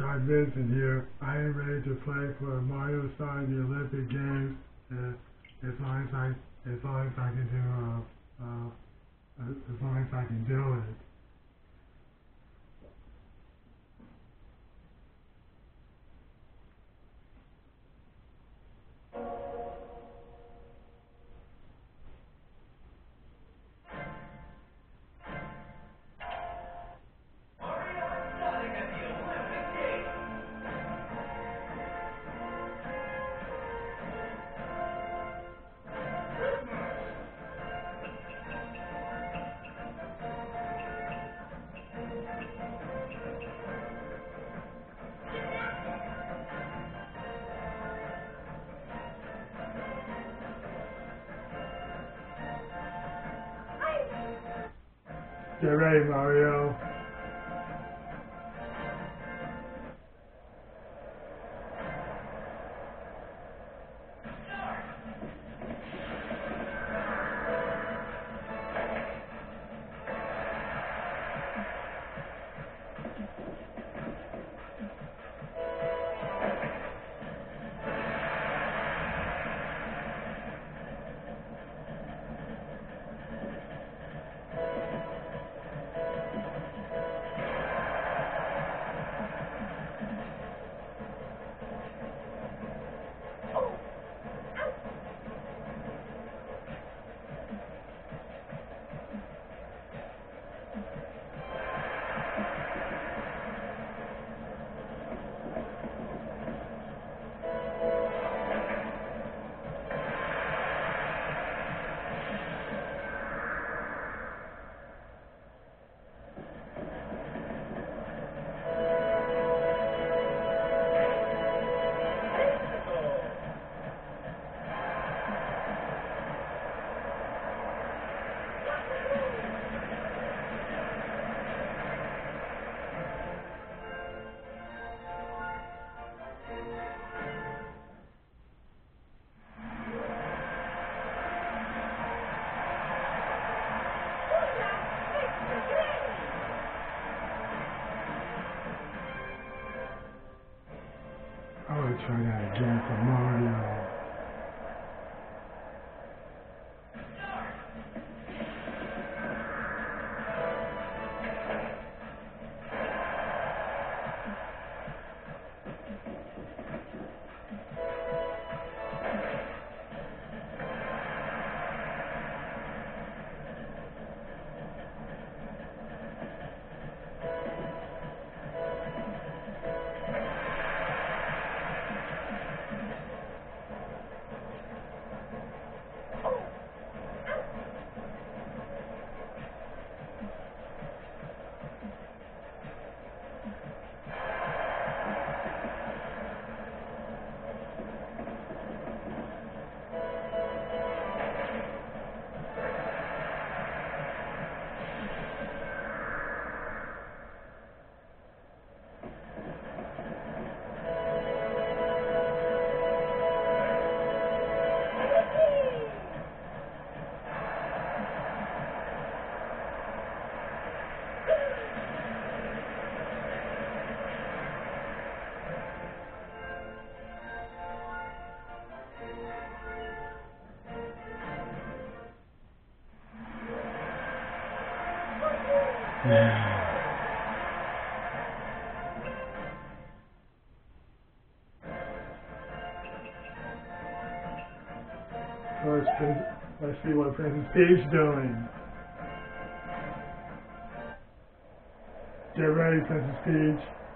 Shawne Vincent here. I am ready to play for Mario Side the Olympic Games. Uh, as long as I, as long as I can do, uh, uh, as long as I can do it. Get ready, Mario. Prin- let's see what Princess Peach doing. Get ready, Princess Peach.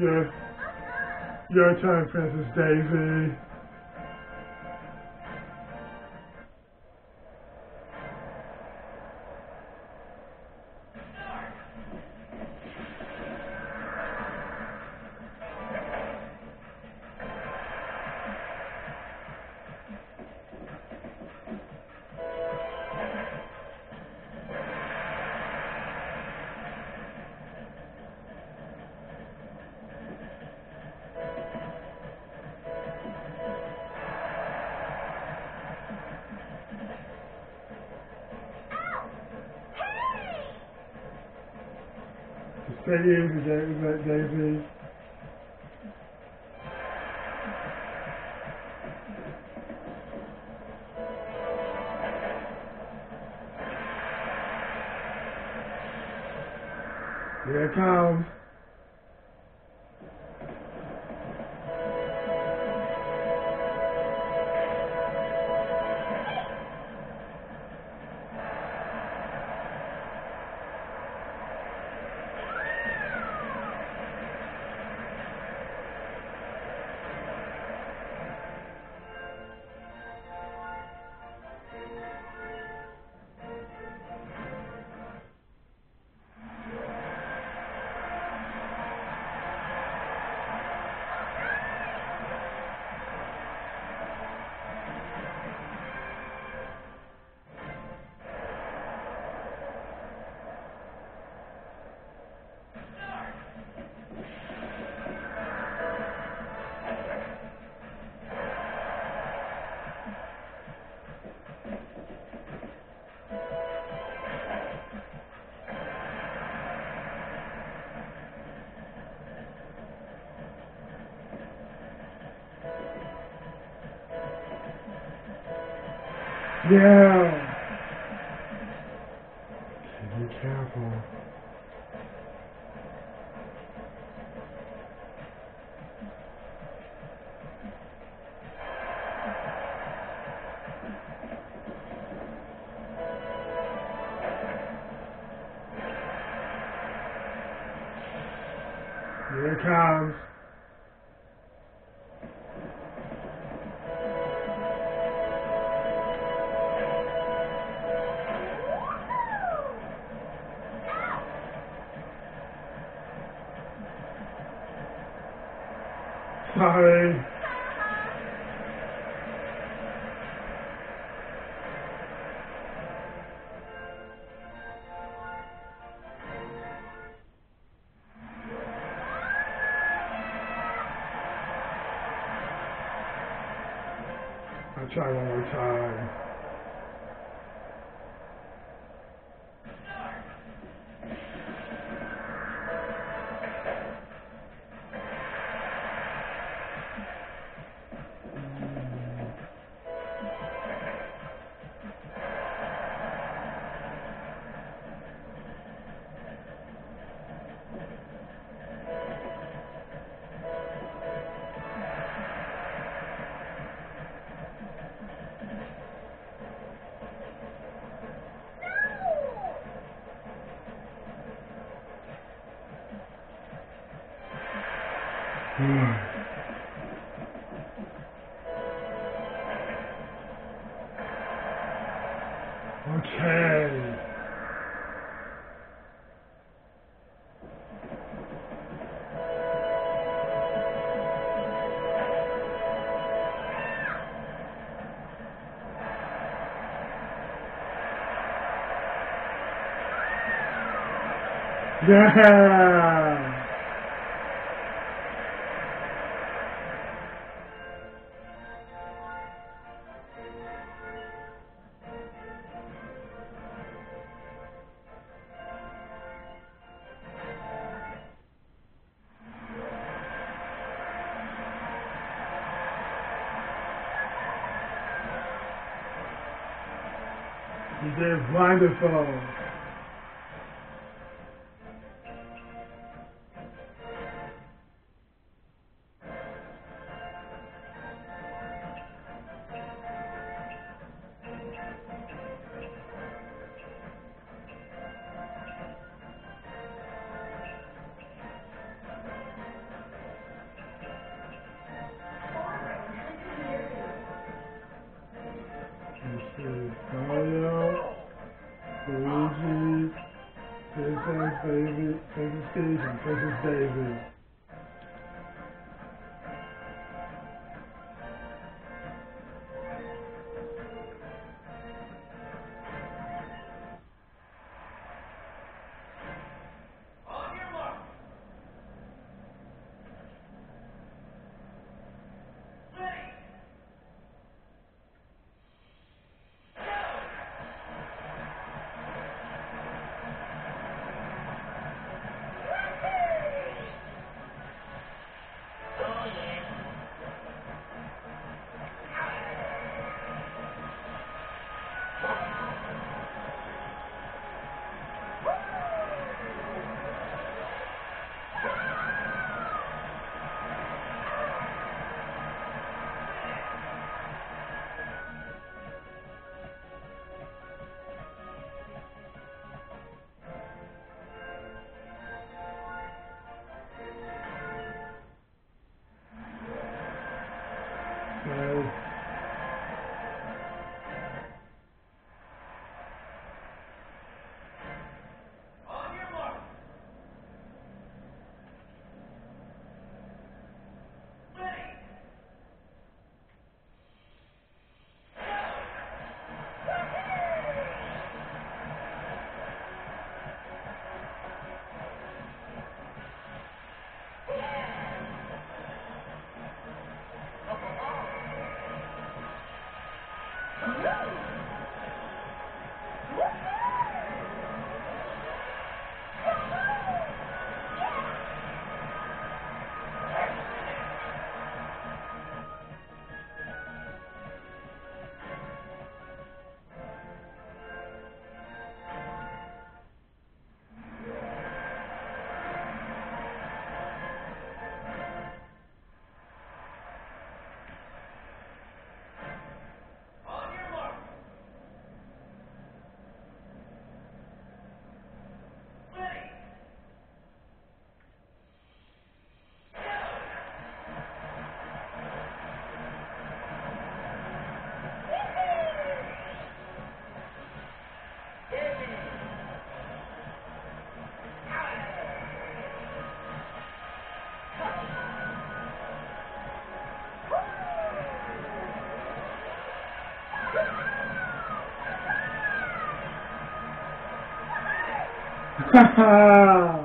Your, your turn, Princess Daisy. Take it easy, Daisy. Yeah. Be careful. 那还。Hmm. Okay. Yeah. Did wonderful. Princess Peach and Princess Ha ha!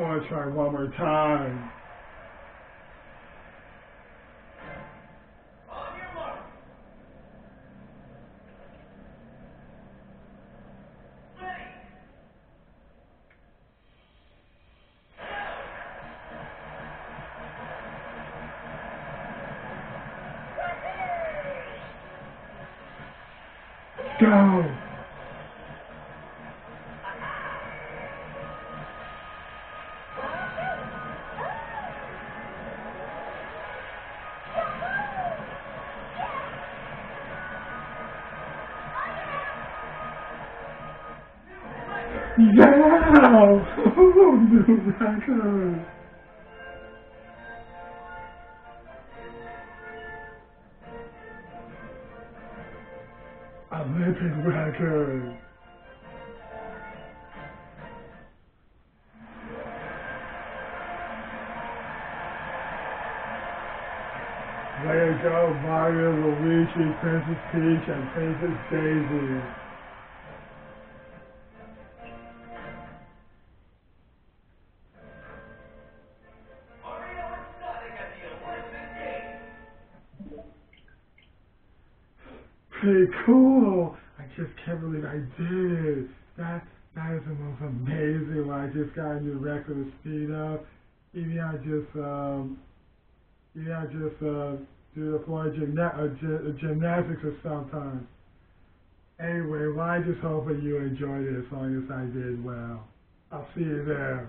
I want to try one more time. Go! Yeah! New record! Olympic record! Way to go, Mario, Luigi, Princess Peach, and Princess Daisy. Cool. I just can't believe I did. That that is the most amazing one. I just got a new record of speed up. Maybe I just um maybe I just uh do the floor gymna- uh, gy- gymnastics or something. Anyway, well I just hope that you enjoyed it as long as I did well. I'll see you there.